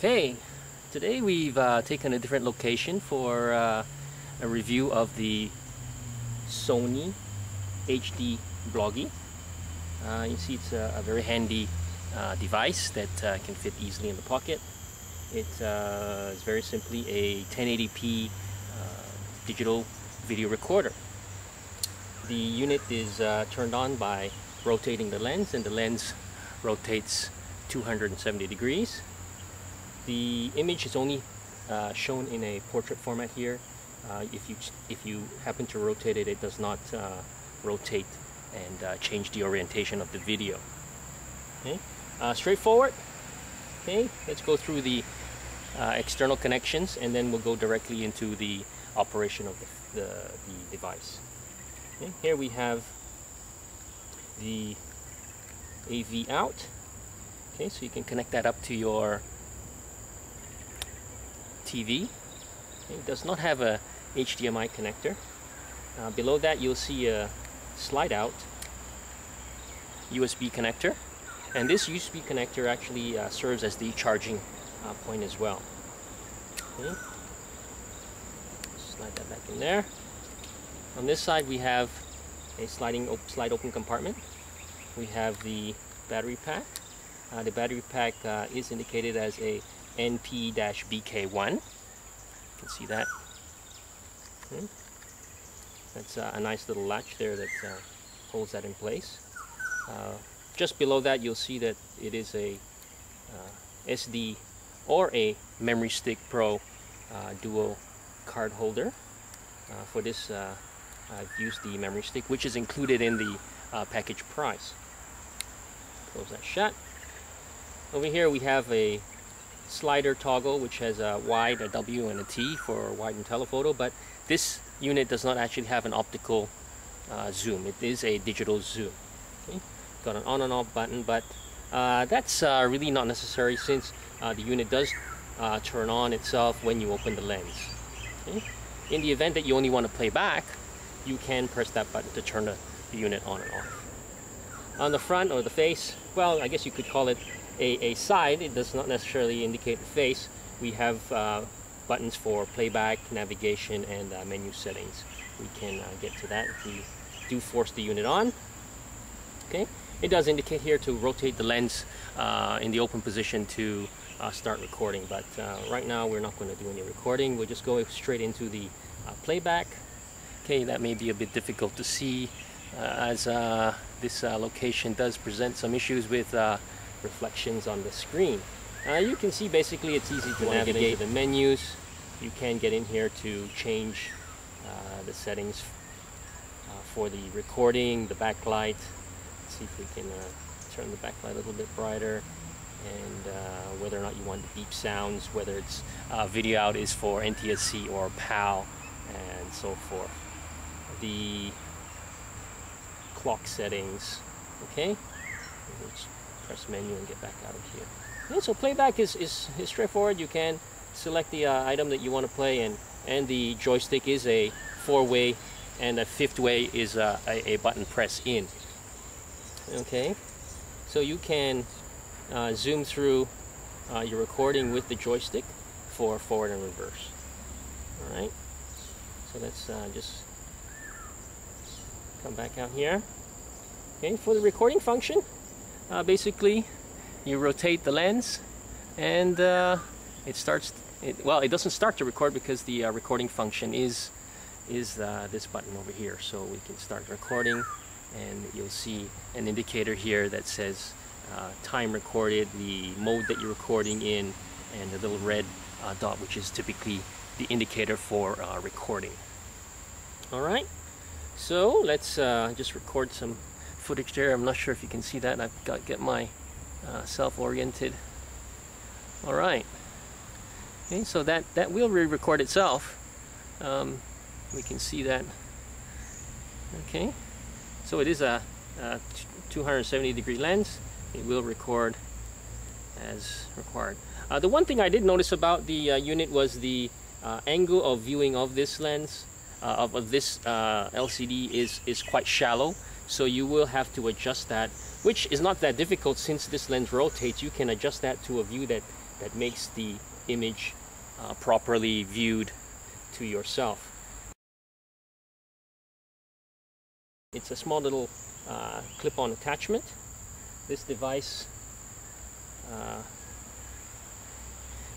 Okay, today we've uh, taken a different location for uh, a review of the Sony HD Bloggie. Uh, you see it's a, a very handy uh, device that uh, can fit easily in the pocket. It uh, is very simply a 1080p digital video recorder. The unit is turned on by rotating the lens and the lens rotates 270 degrees the image is only uh, shown in a portrait format here. Uh, if you if you happen to rotate it, it does not uh, rotate and uh, change the orientation of the video. Okay, uh, straightforward. Okay, let's go through the external connections and then we'll go directly into the operation of the, the, the device. Okay, here we have the AV out. Okay, so you can connect that up to your TV. It does not have a HDMI connector. Uh, below that you'll see a slide out USB connector and this USB connector actually uh, serves as the charging uh, point as well. Okay. Slide that back in there. On this side we have a sliding op slide open compartment. We have the battery pack. Uh, the battery pack uh, is indicated as a NP-BK1. You can see that. Okay. That's uh, a nice little latch there that uh, holds that in place. Uh, just below that you'll see that it is a uh, SD or a Memory Stick Pro uh, dual card holder. Uh, for this I've used the memory stick which is included in the package price. Close that shut. Over here we have a slider toggle which has a wide, a W and a T for wide and telephoto but this unit does not actually have an optical uh, zoom it is a digital zoom okay. got an on and off button but uh, that's uh, really not necessary since uh, the unit does uh, turn on itself when you open the lens okay. in the event that you only want to play back you can press that button to turn the, the unit on and off on the front or the face well I guess you could call it a, a side, it does not necessarily indicate the face. We have uh, buttons for playback, navigation, and uh, menu settings. We can uh, get to that if we do force the unit on. Okay, it does indicate here to rotate the lens uh, in the open position to uh, start recording, but uh, right now we're not going to do any recording. We'll just go straight into the playback. Okay, that may be a bit difficult to see as this location does present some issues with reflections on the screen. Uh, you can see basically it's easy to navigate the menus. You can get in here to change uh, the settings uh, for the recording, the backlight. Let's see if we can uh, turn the backlight a little bit brighter and uh, whether or not you want the beep sounds, whether it's uh, video out is for NTSC or PAL and so forth. The clock settings, okay? Which press menu and get back out of here. Yeah, so playback is, is, is, straightforward. You can select the uh, item that you want to play and, and the joystick is a four-way and a fifth way is uh, a, a, button press in. Okay, so you can uh, zoom through uh, your recording with the joystick for forward and reverse. Alright, so let's uh, just come back out here. Okay, for the recording function, uh, basically you rotate the lens and uh, it starts it, well it doesn't start to record because the uh, recording function is is uh, this button over here. So we can start recording and you'll see an indicator here that says uh, time recorded the mode that you're recording in and the little red uh, dot which is typically the indicator for recording. Alright so let's just record some footage there. I'm not sure if you can see that. I've got get my uh, self-oriented. All right. Okay, so that, that will re-record itself. Um, we can see that. Okay. So it is a, a 270 degree lens. It will record as required. Uh, the one thing I did notice about the uh, unit was the uh, angle of viewing of this lens, uh, of, of, this uh, LCD is, is quite shallow so you will have to adjust that which is not that difficult since this lens rotates you can adjust that to a view that that makes the image uh, properly viewed to yourself. It's a small little uh, clip-on attachment. This device uh,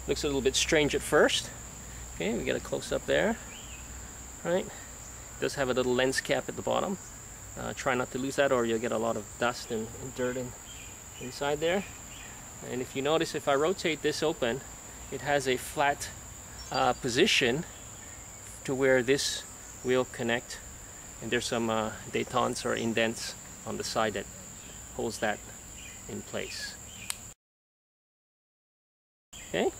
looks a little bit strange at first. Okay, we get a close-up there. Right, does have a little lens cap at the bottom. Uh, try not to lose that or you'll get a lot of dust and, and dirt in, inside there. And if you notice, if I rotate this open, it has a flat uh, position to where this will connect and there's some uh, detents or indents on the side that holds that in place. Okay,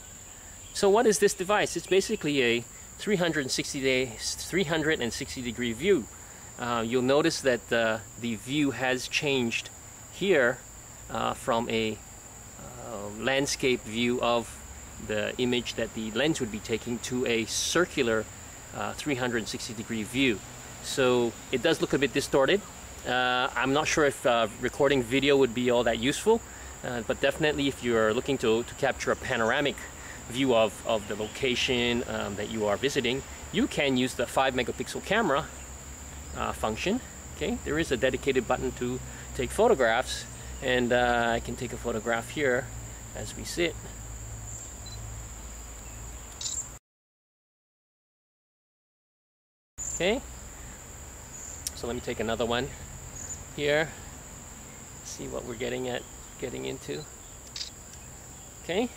so what is this device? It's basically a 360 day, 360 degree view. Uh, you'll notice that uh, the view has changed here uh, from a uh, landscape view of the image that the lens would be taking to a circular uh, 360 degree view. So it does look a bit distorted. Uh, I'm not sure if recording video would be all that useful, but definitely if you're looking to, to capture a panoramic view of, of the location um, that you are visiting, you can use the 5 megapixel camera uh, function. Okay, there is a dedicated button to take photographs, and uh, I can take a photograph here as we sit. Okay, so let me take another one here. See what we're getting at, getting into. Okay,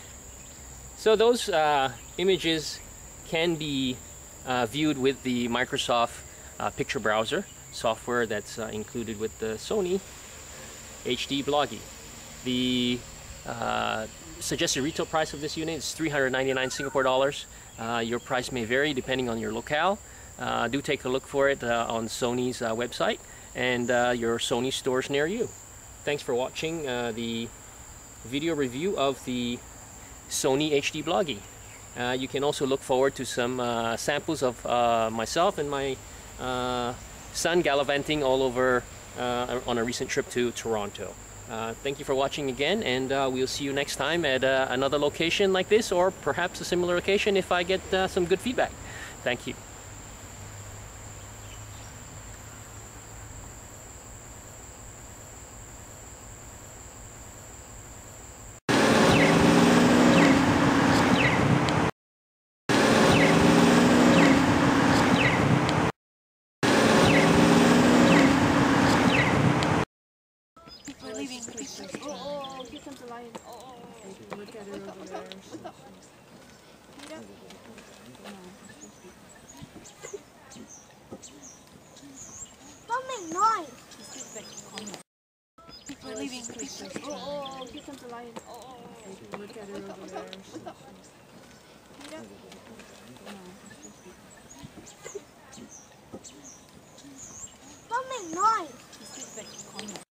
so those uh, images can be uh, viewed with the Microsoft picture browser software that's uh, included with the Sony HD Bloggie. The uh, suggested retail price of this unit is 399 Singapore dollars. Uh, your price may vary depending on your locale. Uh, do take a look for it uh, on Sony's uh, website and uh, your Sony stores near you. Thanks for watching the video review of the Sony HD Bloggie. you can also look forward to some samples of myself and my son gallivanting all over on a recent trip to Toronto. Uh, thank you for watching again, and uh, we'll see you next time at uh, another location like this, or perhaps a similar location if I get some good feedback. Thank you. We're leaving. Oh, oh, oh here comes a lion. Oh. Look at her over there. Don't noise. We're leaving. Oh, here comes a lion. Oh. Look at her over there. Don't noise.